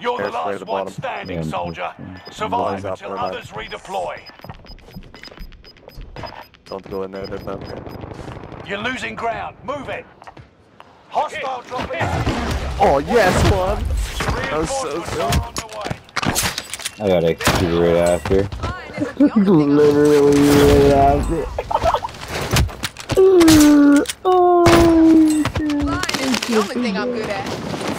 You're the There's right last the one bottom. standing, Yeah, soldier. Survive until or not. others redeploy. Don't go in there, they're down here. You're losing ground. Move it. Hostile dropping. Oh, yes, one! That was so good. I got executed right after. Literally right after. oh, Mine isn't the only thing I'm good at.